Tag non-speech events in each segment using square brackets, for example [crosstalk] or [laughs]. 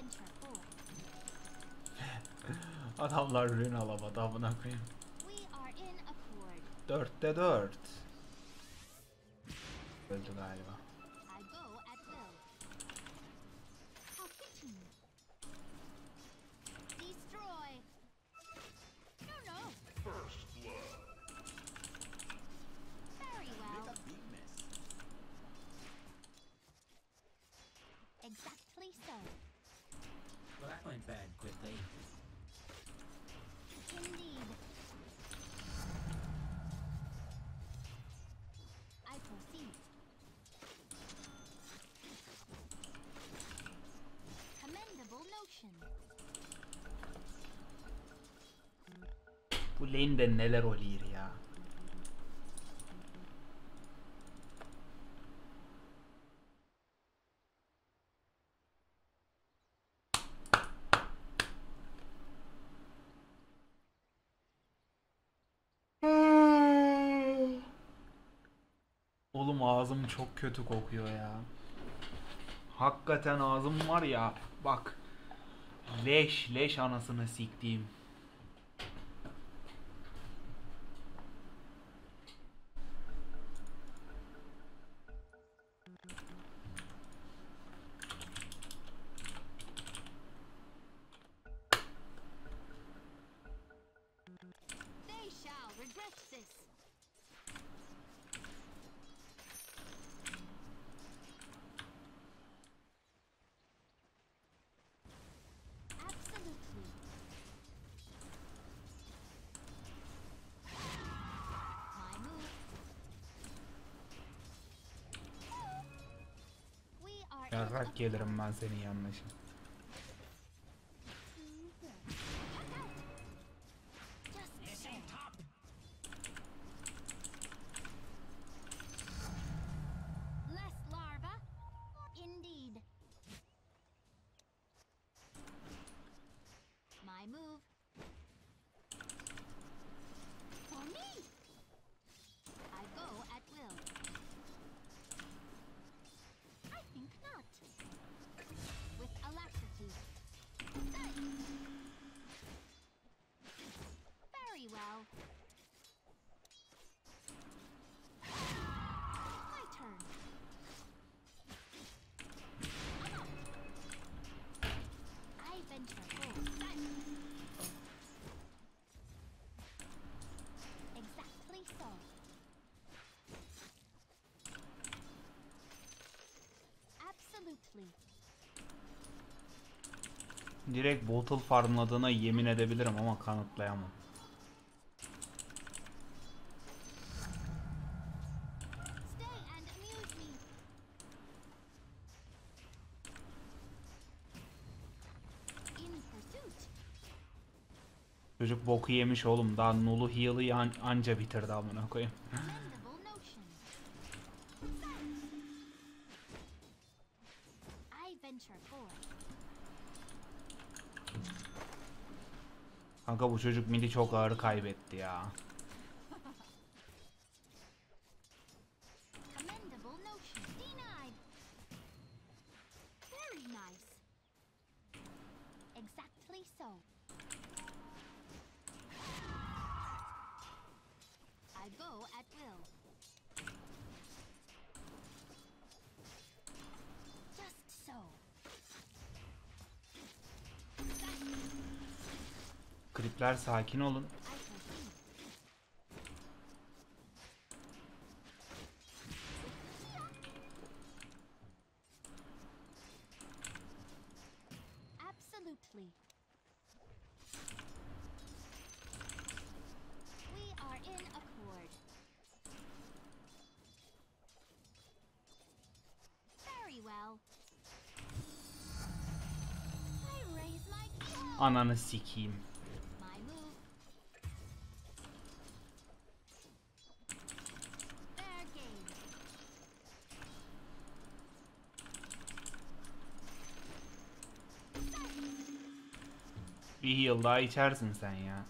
[laughs] Adamlar rün alamadı amına koyayım. Dörtte dört. Öldü galiba. Lane'de neler oluyor ya. Oğlum ağzım çok kötü kokuyor ya. Hakikaten ağzım var ya bak. Leş leş anasını siktiğim. Ben senin yanına şimdi. Direkt bottle farmladığına yemin edebilirim ama kanıtlayamam. Çocuk boku yemiş oğlum. Daha Nulu Heal'ı anca bitirdi amına koyayım. Çocuk midi çok ağır kaybetti ya. I raise my Ananı sikeyim. Daha içersin sen ya.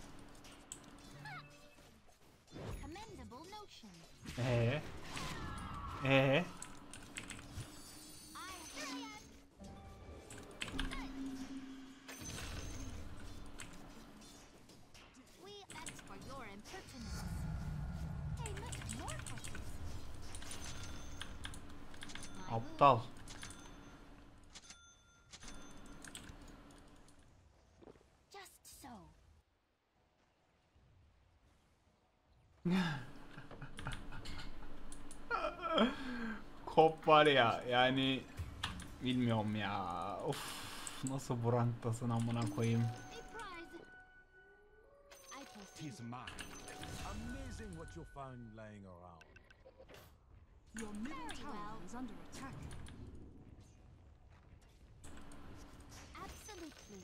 Kop var ya yani bilmiyorum ya. Of nasıl bu ranktasın amına koyayım. Tis mine. Amazing what you'll find laying around. Your middle tower is under attack. Absolutely.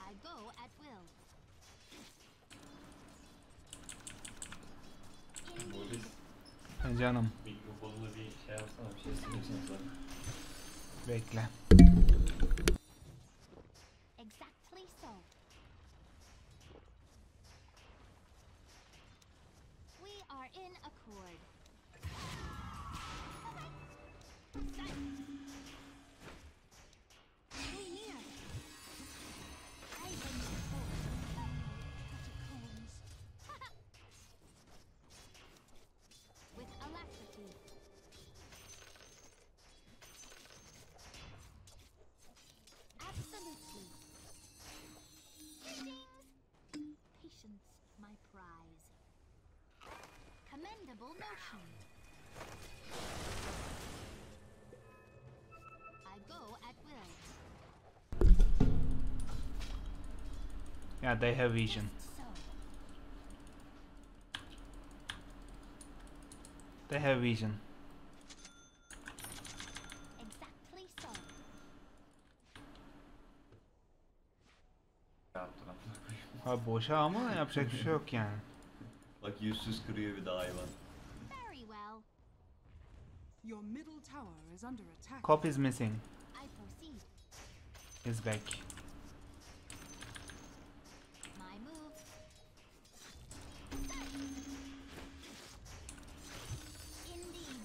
I go at will. Indeed. Polis E Canım mikrofonunu bir şey yapsana bir şey bekle. Commendable. I go at will. Ya they have vision. They have vision. exactly so. Ne yaptın amına koyayım? Ha boşa ama yapacak bir şey yok yani. Bak yüzsüz kırıyor bir daha hayvan. Cop is missing. Is back. My move. Indeed.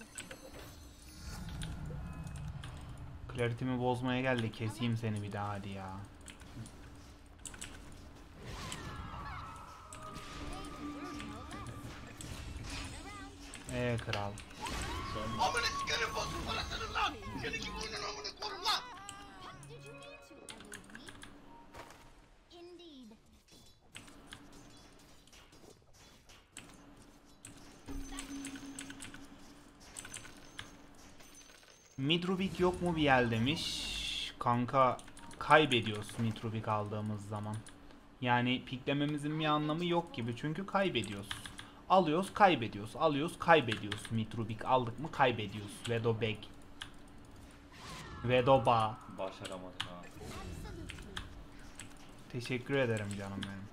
Clarity'mi bozmaya geldi. Keseyim seni bir daha hadi ya. Eee kral. Midrubik yok mu bir yer demiş. Kanka kaybediyoruz Midrubik aldığımız zaman. Yani piklememizin bir anlamı yok gibi çünkü kaybediyoruz. Alıyoruz kaybediyoruz. Alıyoruz kaybediyoruz. Midrubik aldık mı kaybediyoruz. Vedobeg. Vedoba. başaramadın ha. Teşekkür ederim canım benim.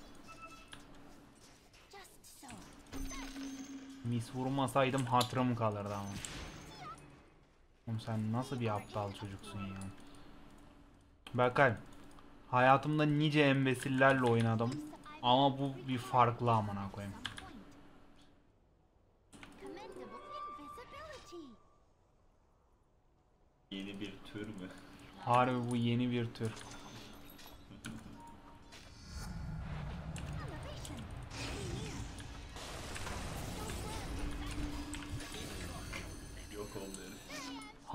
Mis vurmasaydım hatırım kalırdı ama. Oğlum sen nasıl bir aptal çocuksun ya. Berkay. Hayatımda nice embesillerle oynadım. Ama bu bir farklı amına koyayım. Yeni bir tür mü? Harbi bu yeni bir tür.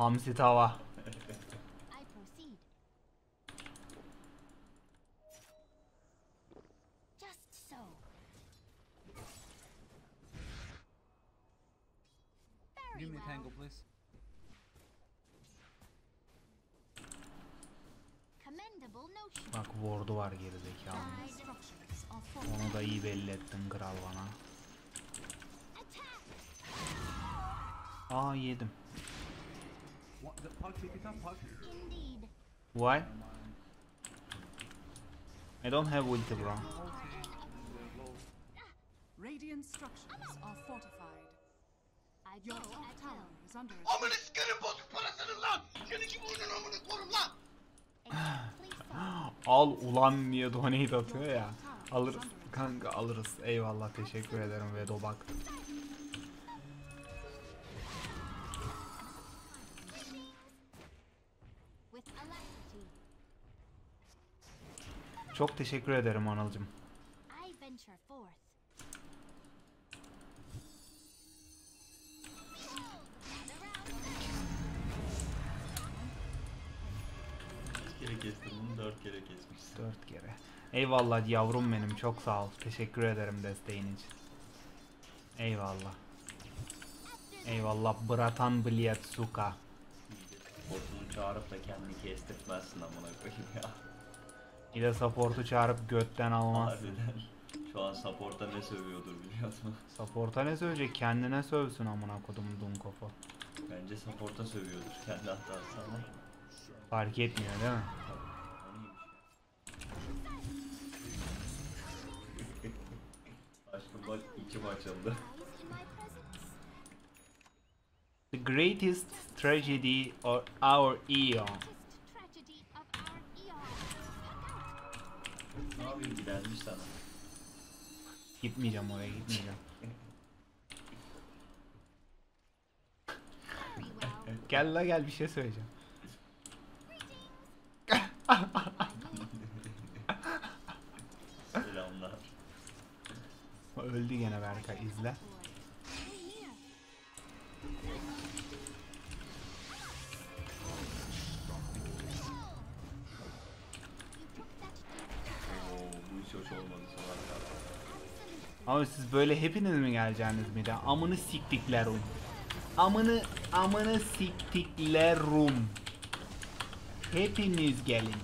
Hamsi tava. Give me tango, please. Bak ward'u var gerizekalı. Are fortified. Onu da iyi belli ettin kral bana. Aa yedim. Why? I don't have ulti bro. Radiant structures are fortified. Your at top tower is under attack. Amına sikerim bozuk parasını lan! Seni kim oyunun amına korum lan! Al ulan diye donate atıyor ya. Alırız kanka alırız. Eyvallah teşekkür ederim Vedo Çok teşekkür ederim Anıl'cım. kere kestim bunu dört kere kesmişsin. Dört kere. Eyvallah yavrum benim çok sağ ol. Teşekkür ederim desteğin için. Eyvallah. Eyvallah bratan bliyat suka. Botunu çağırıp da kendini kestirtmezsin amına koyayım ya. Bir de support'u çağırıp götten almaz. Harbiden. Şu an support'a ne sövüyordur biliyor musun? [laughs] Support'a ne söyleyecek? Kendine sövsün amına kodum Dunkof'u. Bence support'a sövüyordur kendi hatası ama. Fark etmiyor değil mi? Aşkım bak içim açıldı. The greatest tragedy of our eon. Greatest tragedy of our eon. Yapayım gidermiş sana. Gitmeyeceğim oraya gitmeyeceğim. Gel la gel bir şey söyleyeceğim. Selamlar. Öldü gene Berkay izle. Ama siz böyle hepiniz mi geleceksiniz bir de? Amını siktiklerum. Amını amını siktiklerum. Hepiniz gelin.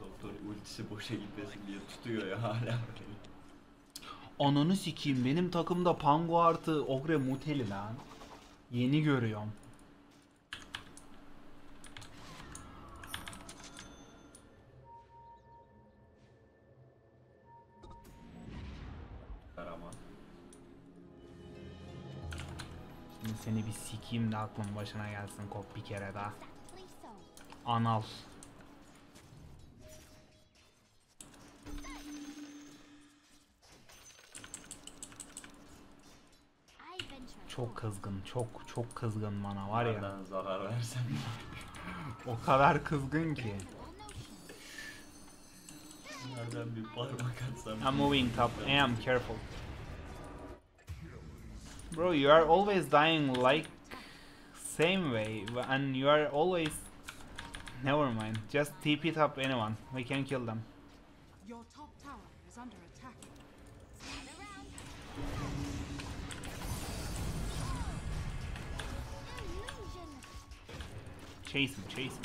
Doktor ultisi boşa gitmesin diye tutuyor ya hala. Ananı sikeyim benim takımda Pango artı Ogre Muteli lan. Yeni görüyorum. Seni bir sikeyim de aklın başına gelsin kop bir kere daha. Anal. Çok kızgın, çok çok kızgın bana var ya. Nereden zarar versem. O kadar kızgın ki. Nereden bir parmak atsam. I'm moving top. I am careful. Bro, you are always dying like same way, and you are always. Never mind. Just TP top anyone. We can kill them. Your top tower is under attack. Stand around. Illusion. Chase him, chase him.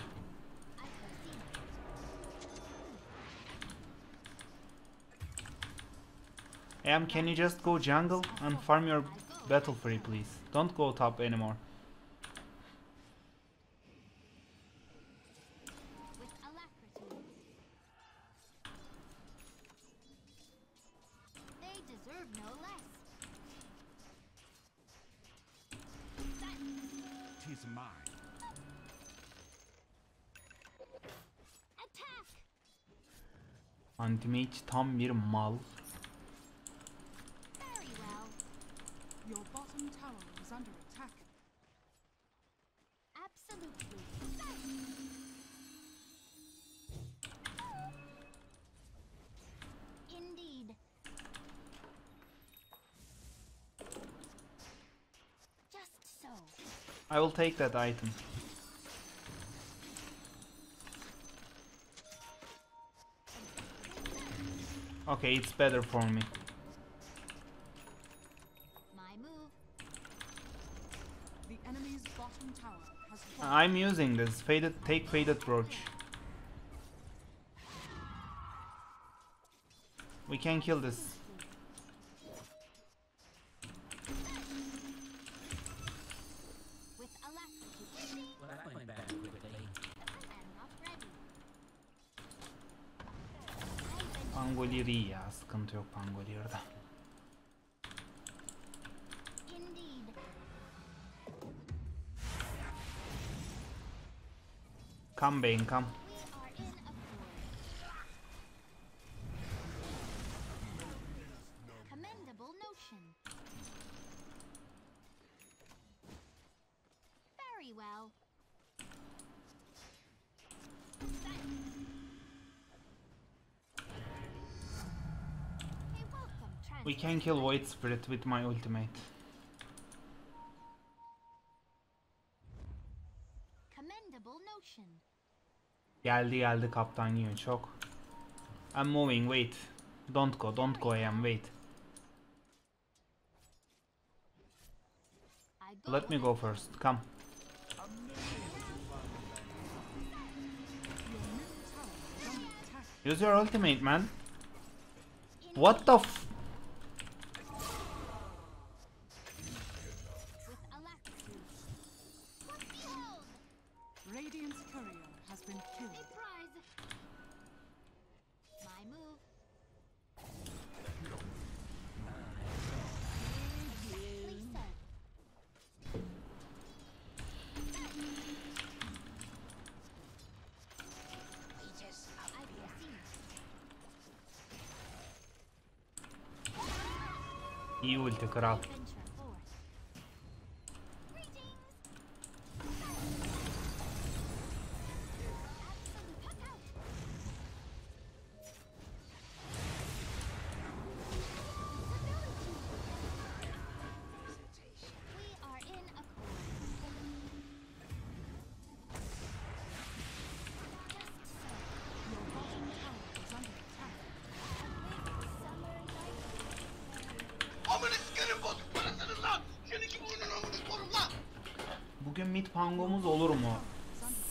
Am, can you just go jungle and farm your battle free, please? Don't go top anymore. with alacrity. They deserve no less. Tis mine. Attack! Anti-mage tam bir mal. Take that item. Okay, it's better for me. My move. The enemy's bottom tower has fallen. I'm using this. Faded, take faded roach. We can kill this. Pangolier iyi ya. Sıkıntı yok Pangolier'da. Come Bane, come. can kill Void Spirit with my ultimate. Commendable notion. Geldi geldi kaptan yine çok. I'm moving wait. Don't go don't go I am wait. Let me go first come. Use your ultimate man. What the f- İyi ulti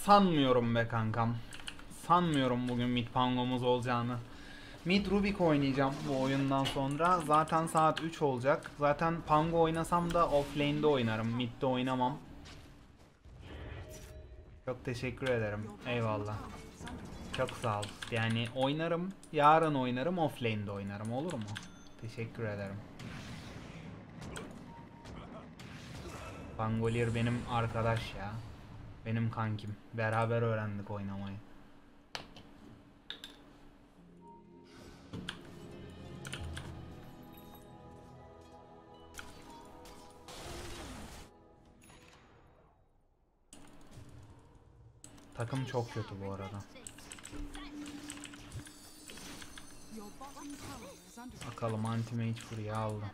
Sanmıyorum be kankam. Sanmıyorum bugün mid pangomuz olacağını. Mid Rubik oynayacağım bu oyundan sonra. Zaten saat 3 olacak. Zaten pango oynasam da offlane'de oynarım. Mid'de oynamam. Çok teşekkür ederim. Eyvallah. Çok sağ ol. Yani oynarım. Yarın oynarım. Offlane'de oynarım. Olur mu? Teşekkür ederim. Pangolier benim arkadaş ya. Benim kankim. Beraber öğrendik oynamayı. Takım çok kötü bu arada. Bakalım Anti-Mage Fury'yi aldı.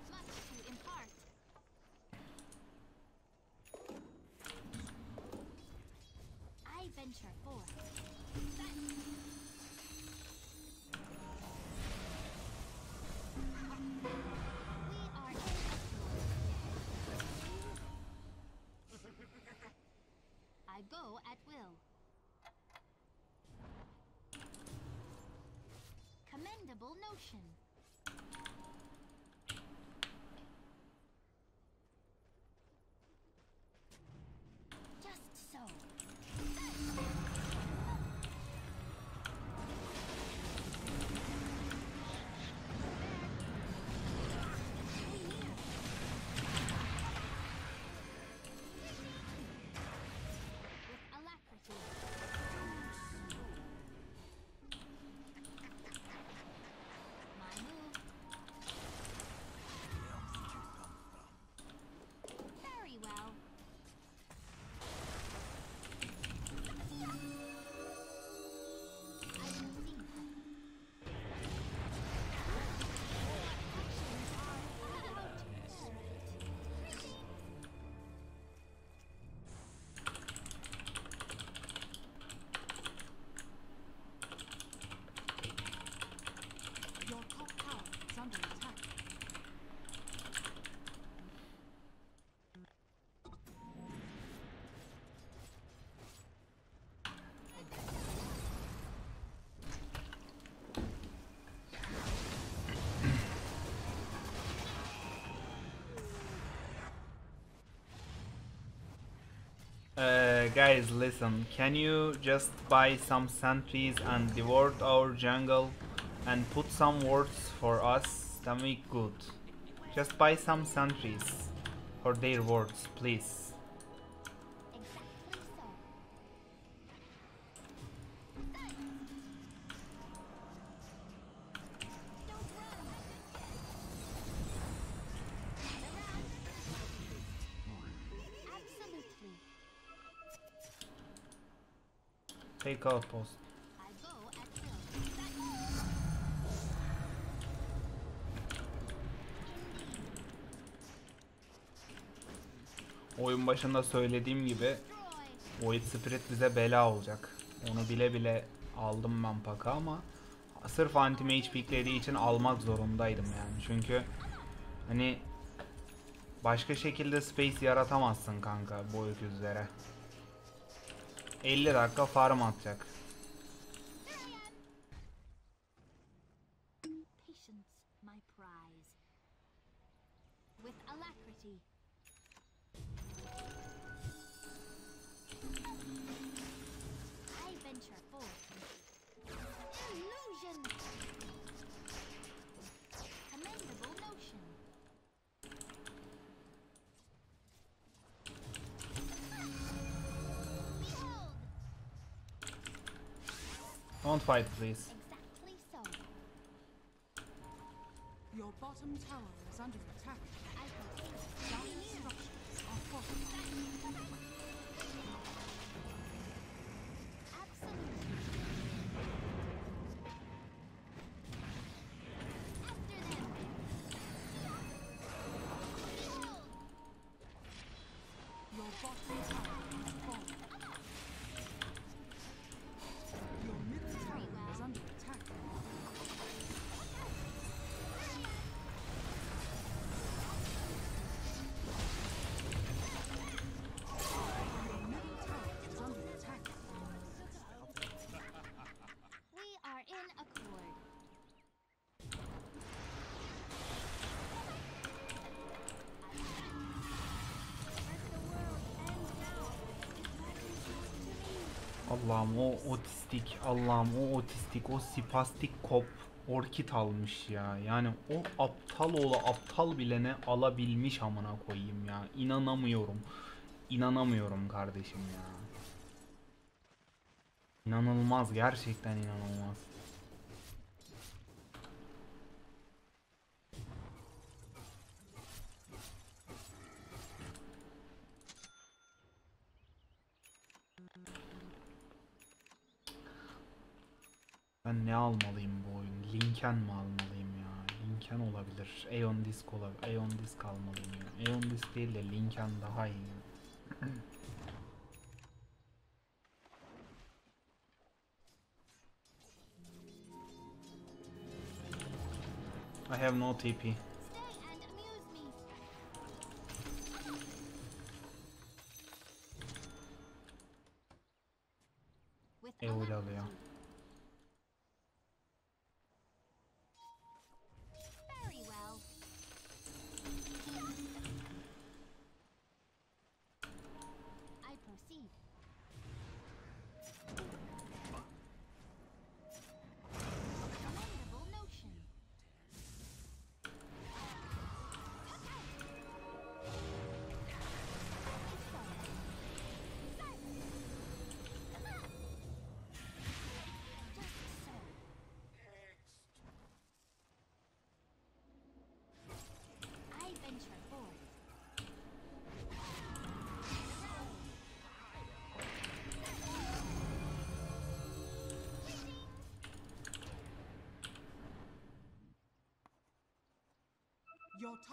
So. Guys, listen. Can you just buy some sentries and devour our jungle and put some wards for us? We good. Just buy some sentries for their wards, please. Take outpost. Oyun başında söylediğim gibi. Void Spirit bize bela olacak. Onu bile bile aldım ben paka ama sırf anti mage picklediği için almak zorundaydım yani. Çünkü hani başka şekilde space yaratamazsın kanka bu öküzlere. 50 dakika farm atacak. Don't fight please. Allah'ım o otistik, Allah'ım o otistik, o spastik kop orkid almış ya. Yani o aptal oğlu aptal bilene alabilmiş amına koyayım ya. İnanamıyorum. İnanamıyorum kardeşim ya. İnanılmaz gerçekten inanılmaz. Ben ne almalıyım bu oyun? Linken mi almalıyım ya? Linken olabilir. Aeon Disk olabilir. Aeon Disk almalıyım ya. Aeon Disk değil de Linken daha iyi. I have no TP. E öyle alıyor.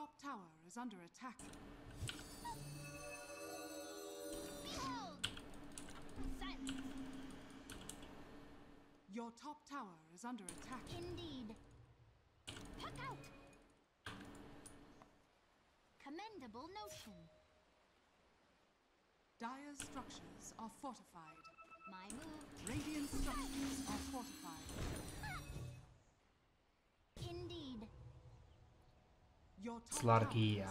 Top tower is under attack. Behold! Silence! Your top tower is under attack. Indeed. Puck out! Commendable notion. Dire structures are fortified. My move. Radiant structures are fortified. Your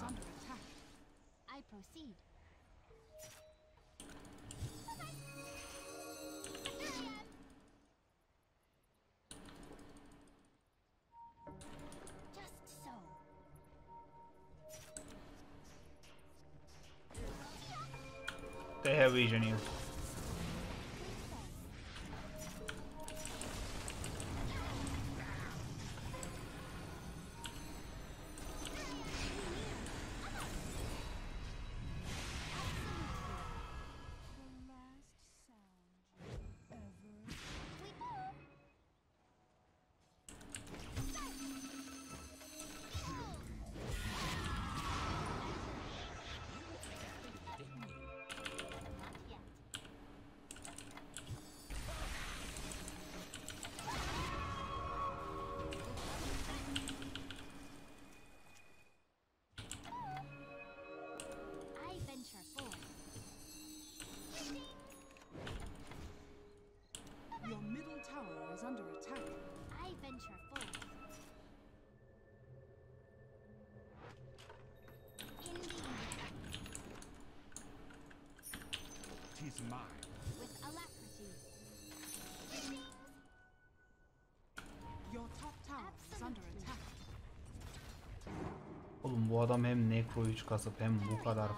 Oğlum bu adam hem Necro 3 kasıp hem bu kadar.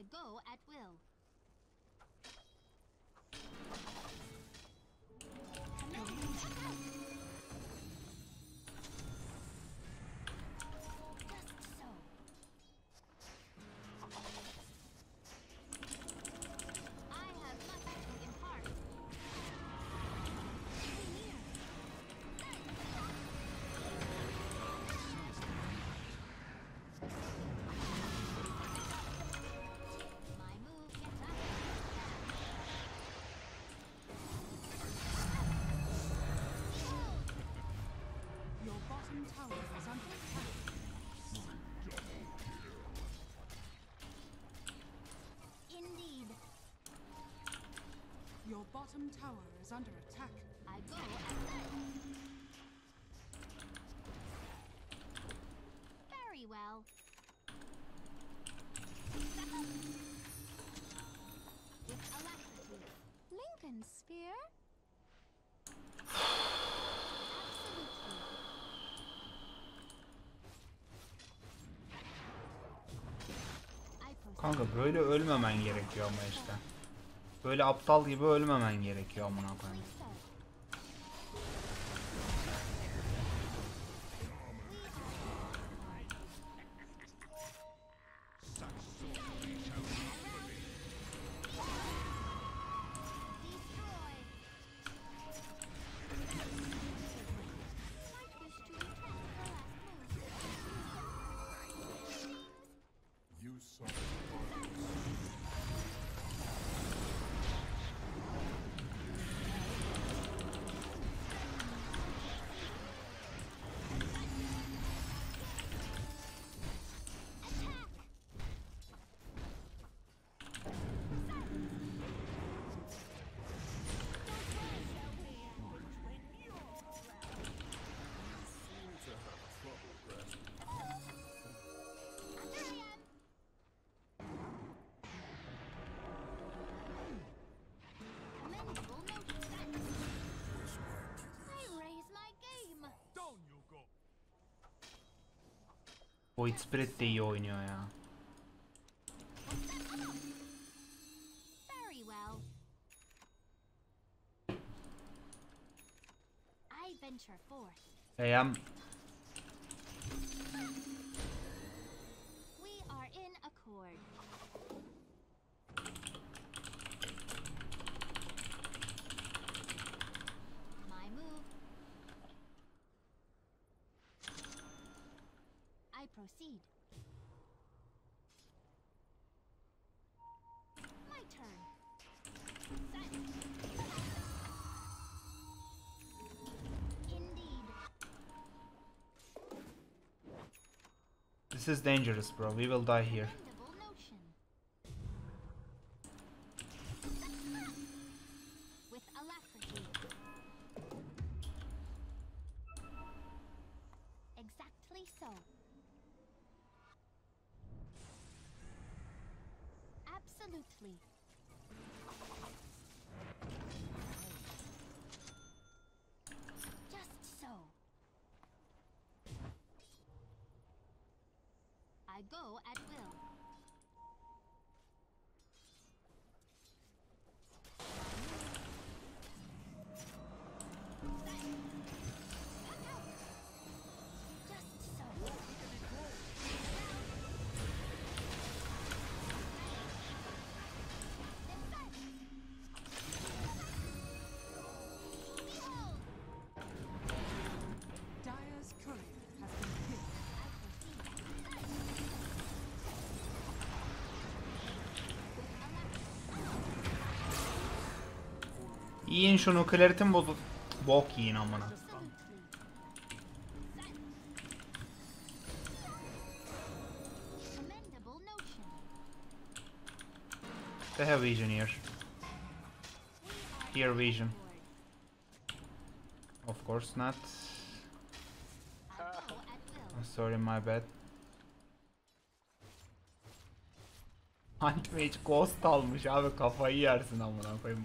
I go at will. Bottom tower is under attack. I go at will. Very well. With alacrity. Lincoln Spear? Absolutely. Kanka böyle ölmemen gerekiyor ama işte. Böyle aptal gibi ölmemen gerekiyor amına koyayım. Void Spirit de iyi oynuyor ya. Very well. I venture forth. AM We are in accord. This is dangerous bro. We will die here. Yiyin şunu. Clarity'm bozul. Bok yiyin amına. They have vision here. Here vision. Of course not. I go at will. Sorry my bad. Anti-Mage Ghost almış abi kafayı yersin amına koyayım.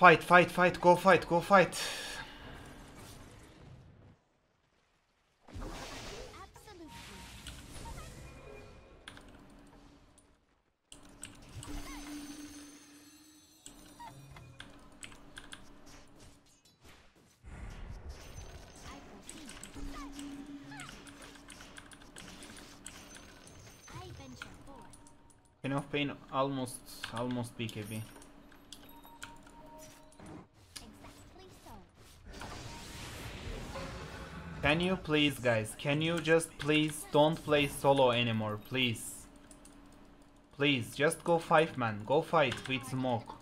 Fight, fight, fight, go fight, go fight. Enough pain, almost, almost BKB. Can you please guys, can you just please don't play solo anymore, please. Please, just go five man, go fight with smoke.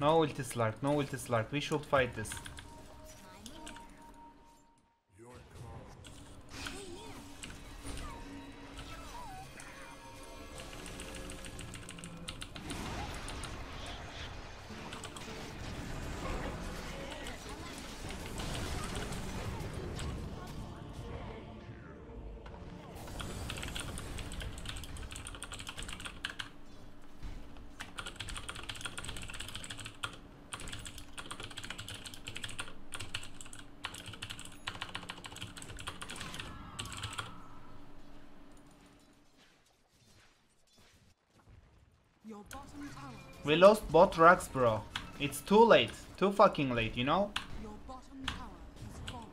No ulti Slark, no ulti Slark, we should fight this. We lost both racks bro. It's too late, too fucking late, you know? Your bottom tower has fallen.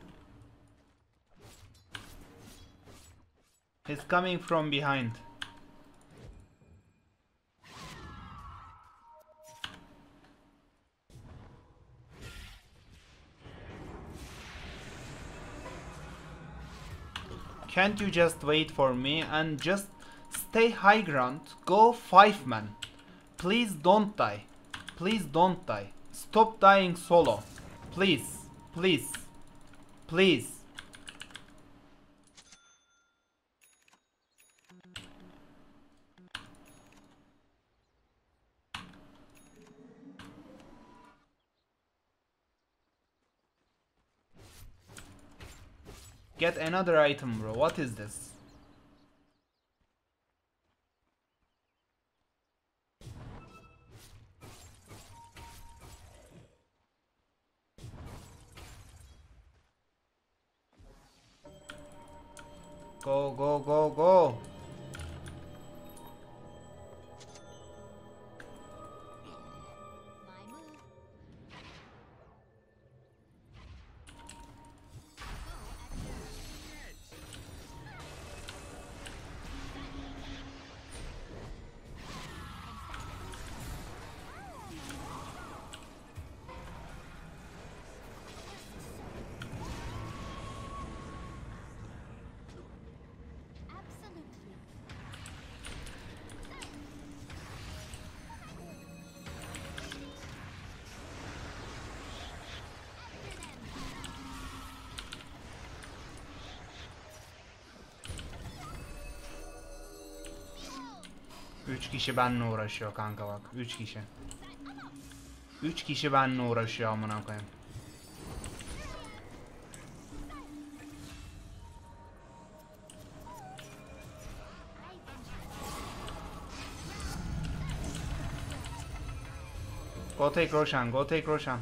He's coming from behind. Can't you just wait for me and just stay high ground? Go five man. Please don't die. Please don't die. Stop dying solo. Please. Please. Please. Get another item, bro. What is this? 3 kişi benimle uğraşıyor kanka bak. 3 kişi. 3 kişi benimle uğraşıyor amına koyayım. Go take Roshan, go take Roshan.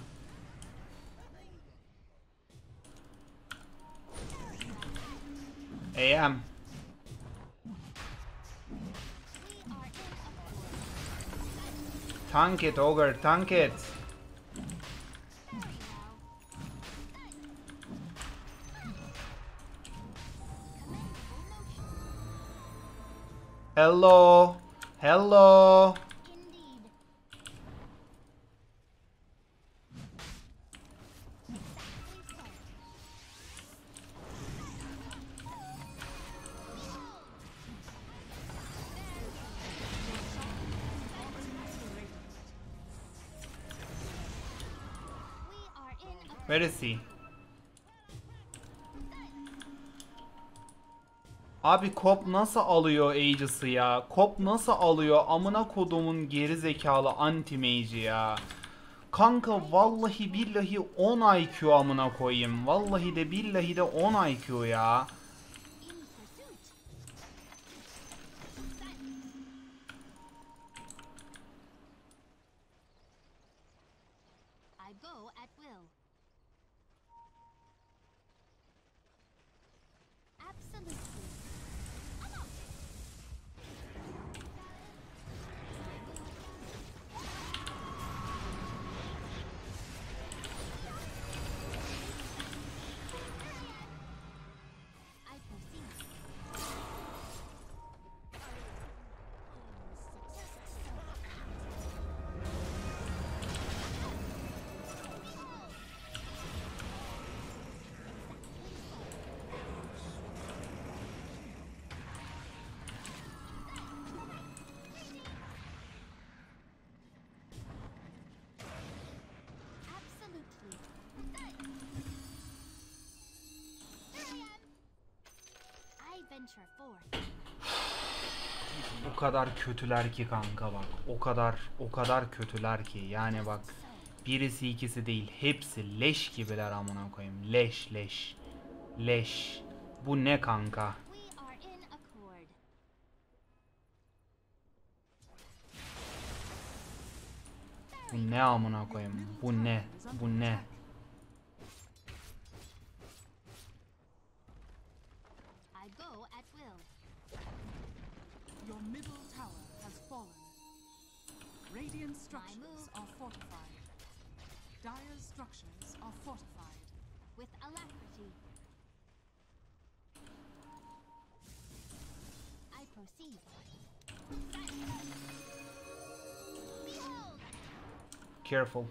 AM. Tank it, Ogre, tank it. Hello. Hello. He? Abi Kop nasıl alıyor Aegis'ı ya? Kop nasıl alıyor? Amına kodumun geri zekalı anti mage'i ya. Kanka vallahi billahi 10 IQ amına koyayım. Vallahi de billahi de 10 IQ ya. O kadar kötüler ki kanka bak. O kadar o kadar kötüler ki. Yani bak birisi ikisi değil. Hepsi leş gibiler amına koyayım. Leş leş. Leş. Bu ne kanka? Bu ne amına koyayım? Bu ne? Bu ne? Structures are fortified. Dire structures are fortified. with alacrity. I proceed. Behold, Careful.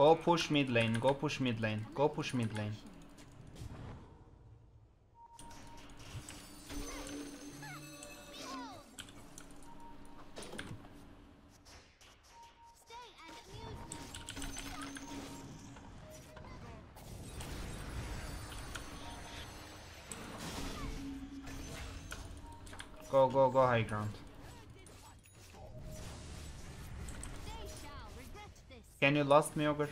Go push mid lane. Go push mid lane. Go push mid lane. Last me fallen.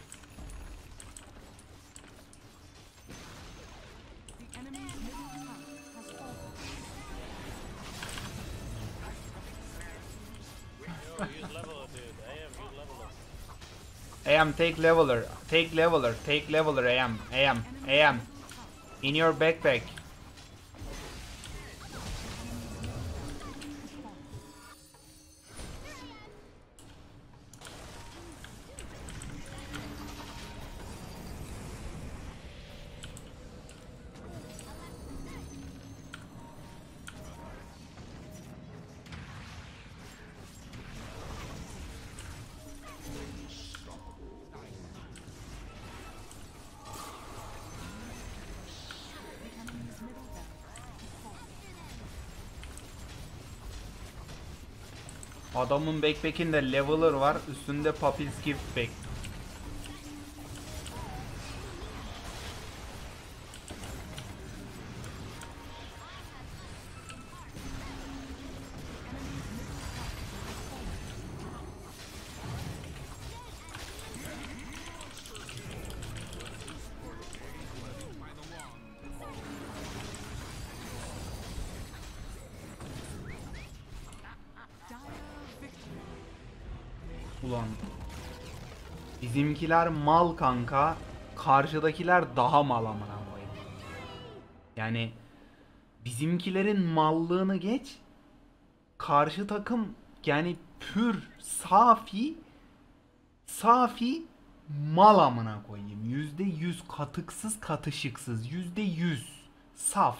AM take leveler. Take leveler. Take leveler AM. AM. AM. In your backpack. Adamın backpack'inde leveler var. Üstünde Papilski back. Bizimkiler mal kanka. Karşıdakiler daha mal amına koyayım. Yani bizimkilerin mallığını geç. Karşı takım yani pür safi safi mal amına koyayım. Yüzde yüz katıksız katışıksız. Yüzde yüz saf.